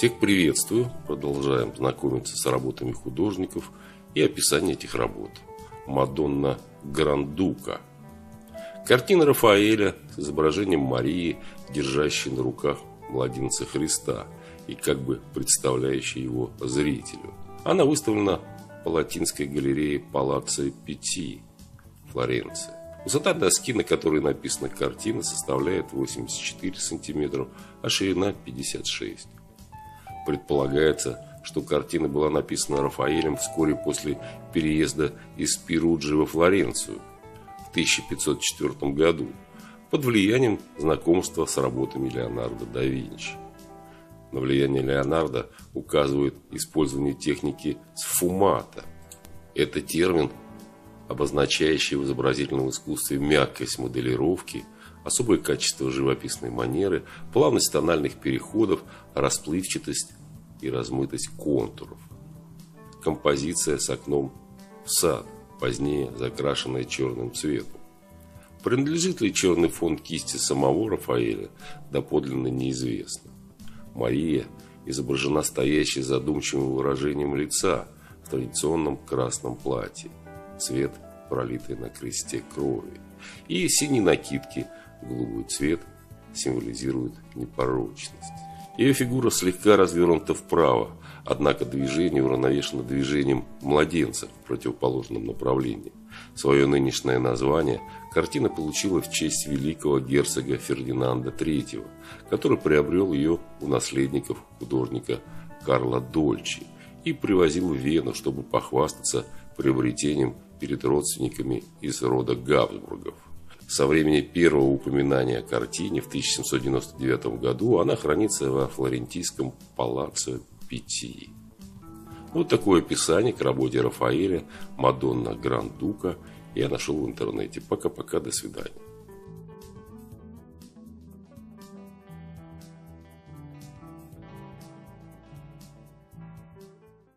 Всех приветствую. Продолжаем знакомиться с работами художников и описание этих работ. Мадонна Грандука. Картина Рафаэля с изображением Марии, держащей на руках младенца Христа и как бы представляющей его зрителю. Она выставлена по латинской галерее Палаццо Пяти, Флоренция. Высота доски, на которой написана картина, составляет 84 сантиметра, а ширина 56. Предполагается, что картина была написана Рафаэлем вскоре после переезда из Перуджи во Флоренцию в 1504 году под влиянием знакомства с работами Леонардо да Винчи. На влияние Леонардо указывает использование техники сфумата. Это термин, обозначающий в изобразительном искусстве мягкость моделировки, особое качество живописной манеры, плавность тональных переходов, расплывчатость и размытость контуров. Композиция с окном в сад, позднее закрашенная черным цветом. Принадлежит ли черный фон кисти самого Рафаэля, доподлинно неизвестно. Мария изображена стоящей задумчивым выражением лица в традиционном красном платье цвет пролитой на кресте крови. И синие накидки, голубой цвет, символизирует непорочность. Ее фигура слегка развернута вправо, однако движение уравновешено движением младенца в противоположном направлении. Свое нынешнее название картина получила в честь великого герцога Фердинанда III, который приобрел ее у наследников художника Карла Дольчи и привозил в Вену, чтобы похвастаться приобретением перед родственниками из рода Габсбургов. Со времени первого упоминания о картине в 1799 году она хранится во флорентийском палаццо Пяти. Вот такое описание к работе Рафаэля «Мадонна Грандука» я нашел в интернете. Пока-пока, до свидания.